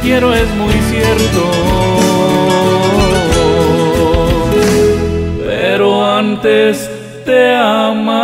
quiero es muy cierto. Pero antes te amaba.